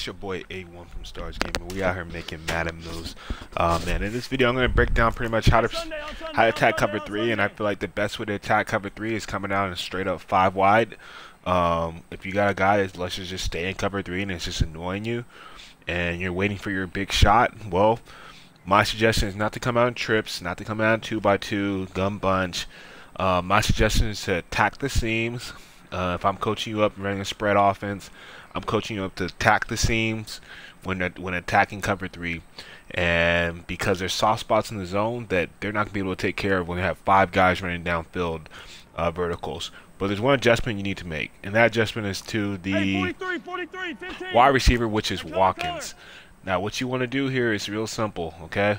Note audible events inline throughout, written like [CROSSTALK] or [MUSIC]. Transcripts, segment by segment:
It's your boy A1 from Stars Gaming. We out here making Madden moves. Um, and in this video, I'm going to break down pretty much how to how to attack cover three. And I feel like the best way to attack cover three is coming out and straight up five wide. Um, if you got a guy that lets just stay in cover three and it's just annoying you, and you're waiting for your big shot, well, my suggestion is not to come out in trips, not to come out in two by two, gun bunch. Uh, my suggestion is to attack the seams. Uh, if I'm coaching you up running a spread offense, I'm coaching you up to attack the seams when when attacking cover three, and because there's soft spots in the zone that they're not gonna be able to take care of when they have five guys running downfield uh, verticals. But there's one adjustment you need to make, and that adjustment is to the hey, 43, 43, wide receiver, which is Watkins. Now, what you want to do here is real simple, okay?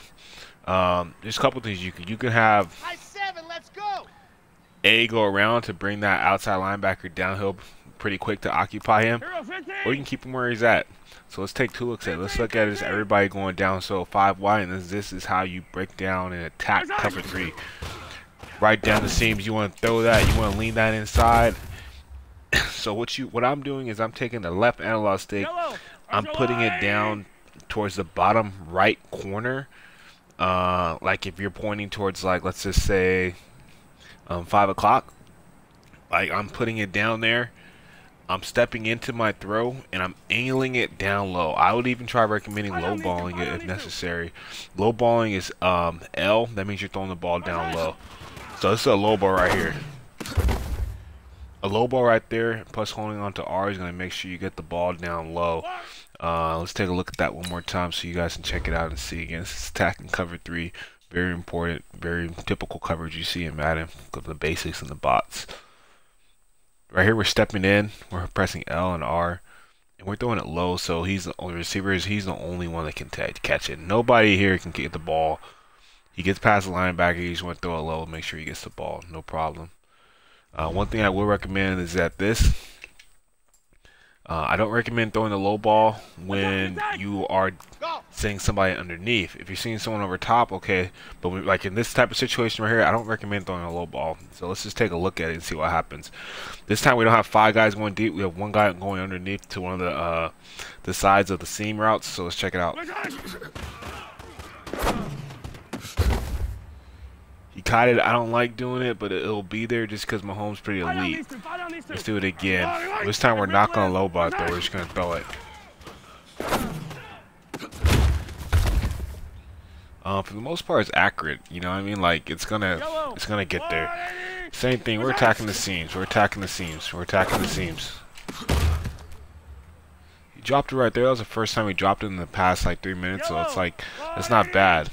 Um, there's a couple things you can you can have. Seven, let's go. A go around to bring that outside linebacker downhill pretty quick to occupy him, or you can keep him where he's at. So let's take two looks at it. Let's look at as everybody going down. So five wide, and this, this is how you break down and attack cover three. Right down the seams. You want to throw that. You want to lean that inside. [COUGHS] so what you what I'm doing is I'm taking the left analog stick. I'm putting it down towards the bottom right corner. Uh, like if you're pointing towards like let's just say um, five o'clock. Like I'm putting it down there I'm stepping into my throw and I'm angling it down low. I would even try recommending low balling it if necessary. Low balling is um, L. That means you're throwing the ball down low. So this is a low ball right here. A low ball right there plus holding on to R is going to make sure you get the ball down low. Uh, let's take a look at that one more time so you guys can check it out and see again. This is attacking cover three. Very important, very typical coverage you see in Madden. The basics and the bots. Right here, we're stepping in. We're pressing L and R. And we're throwing it low, so he's the only receiver. He's the only one that can catch it. Nobody here can get the ball. He gets past the linebacker. He just to throw it low, make sure he gets the ball. No problem. Uh, one thing I will recommend is that this uh, I don't recommend throwing the low ball when you are seeing somebody underneath. If you're seeing someone over top, okay. But we, like in this type of situation right here, I don't recommend throwing a low ball. So let's just take a look at it and see what happens. This time we don't have five guys going deep. We have one guy going underneath to one of the uh, the sides of the seam routes. So let's check it out. He caught it. I don't like doing it, but it'll be there just because Mahomes pretty elite. Let's do it again. This time we're not going to low ball though. We're just going to throw it. Uh, for the most part, it's accurate. You know what I mean? Like it's gonna, it's gonna get there. Same thing. We're attacking the seams. We're attacking the seams. We're attacking the seams. He dropped it right there. That was the first time he dropped it in the past like three minutes, so it's like it's not bad.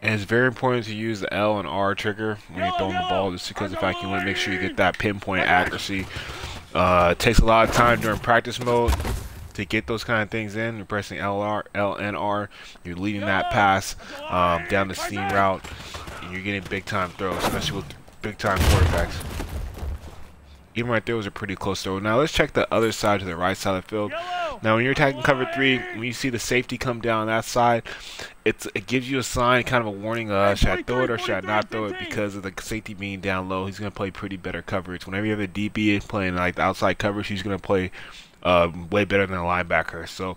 And it's very important to use the L and R trigger when you're throwing the ball just because the fact you want to make sure you get that pinpoint accuracy. Uh, it takes a lot of time during practice mode to get those kind of things in. You're pressing LR, L and R. You're leading that pass um, down the seam route. And you're getting big time throws, especially with big time quarterbacks. Even right there was a pretty close throw. Now let's check the other side to the right side of the field. Now, when you're attacking cover three, when you see the safety come down that side, it's it gives you a sign, kind of a warning. Uh, should I throw it or should I not throw it? Because of the safety being down low, he's gonna play pretty better coverage. Whenever you have a DB playing like the outside coverage, he's gonna play uh, way better than a linebacker. So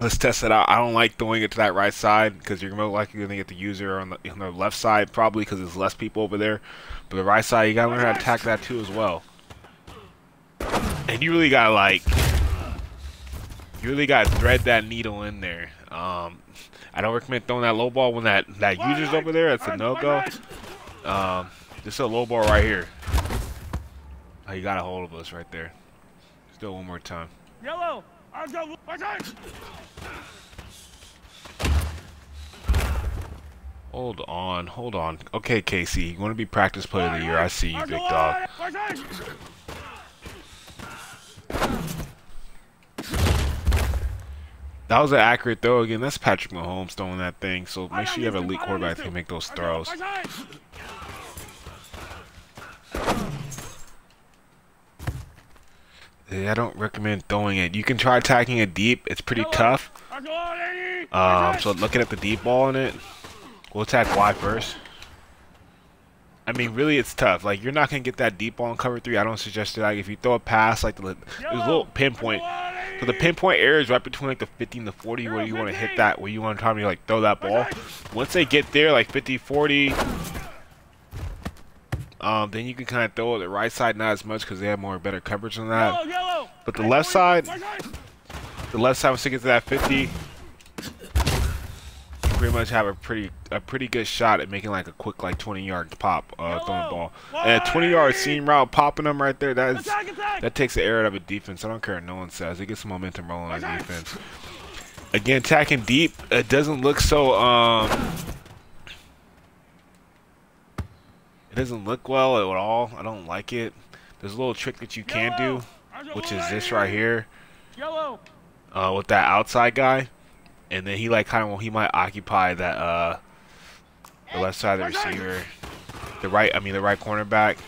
let's test it out. I don't like throwing it to that right side because you're more likely going to get the user on the, on the left side probably because there's less people over there. But the right side, you got to learn how to attack that too as well. And you really got to like you really got to thread that needle in there. Um, I don't recommend throwing that low ball when that, that user's over there. That's a no-go. Um, just a low ball right here. Oh, you got a hold of us right there. Still one more time. Yellow! Hold on, hold on. Okay, Casey, you want to be practice player of the year? I see you, big dog. That was an accurate throw again. That's Patrick Mahomes throwing that thing. So make sure you have an elite quarterback that can make those throws. Yeah, I don't recommend throwing it. You can try attacking it deep. It's pretty tough. Um, so looking at the deep ball in it, we'll attack Y first. I mean, really, it's tough. Like, you're not going to get that deep ball in cover three. I don't suggest it. Like, if you throw a pass, like, the, there's a little pinpoint. So the pinpoint area is right between, like, the 50 and the 40 where you want to hit that, where you want to try to, like, throw that ball. Once they get there, like, 50, 40, um, then you can kind of throw it the right side, not as much because they have more better coverage than that. But the left side, the left side, once they get to that 50, pretty much have a pretty a pretty good shot at making like a quick like 20 yard pop uh, throwing ball. And a 20 yard seam route popping them right there. That is that takes the air out of a defense. I don't care what no one says. It gets some momentum rolling on defense. Again, attacking deep. It doesn't look so um. It doesn't look well at all. I don't like it. There's a little trick that you can do, which is this right here. Uh, with that outside guy and then he like kind of he might occupy that uh the left side of the receiver, the right I mean the right cornerback.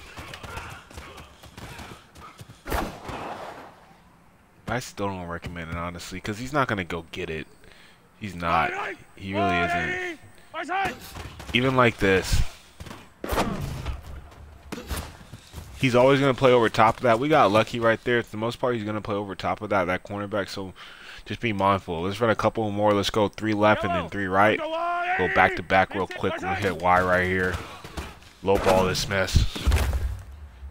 I still don't recommend it honestly because he's not gonna go get it. He's not. He really isn't. Even like this. He's always going to play over top of that. We got lucky right there. For the most part, he's going to play over top of that, that cornerback. So just be mindful. Let's run a couple more. Let's go three left and then three right. Go back to back real quick. We'll hit Y right here. Low ball this mess.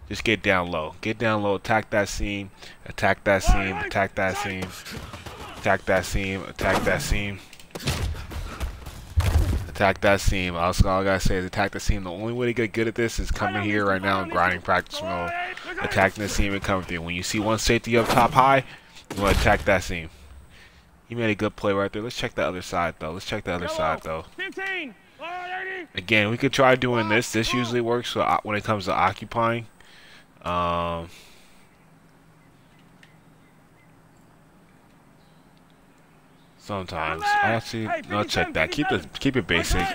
Just get down low. Get down low. Attack that seam. Attack that seam. Attack that seam. Attack that seam. Attack that seam. Attack that seam. All I gotta say is attack the seam. The only way to get good at this is coming here right now and grinding practice mode. Attacking the seam and coming through. When you see one safety up top high, you want to attack that seam. He made a good play right there. Let's check the other side, though. Let's check the other side, though. Again, we could try doing this. This usually works so, uh, when it comes to occupying. Um, sometimes. See. I'll check that. Keep it. Keep it basic.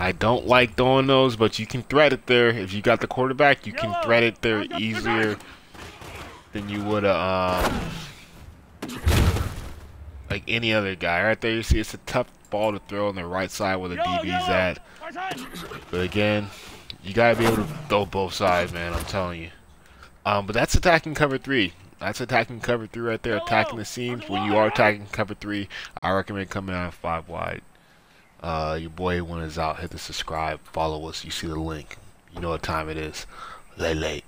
I don't like doing those, but you can thread it there. If you got the quarterback, you can thread it there easier than you would uh, like any other guy. Right there, you see it's a tough ball to throw on the right side where the DB's at. But again, you gotta be able to throw both sides, man. I'm telling you. Um, but that's attacking cover three. That's attacking cover three right there. Attacking the seams. When you are attacking cover three, I recommend coming out five wide. Uh, your boy when is out. Hit the subscribe. Follow us. You see the link. You know what time it is. Late late.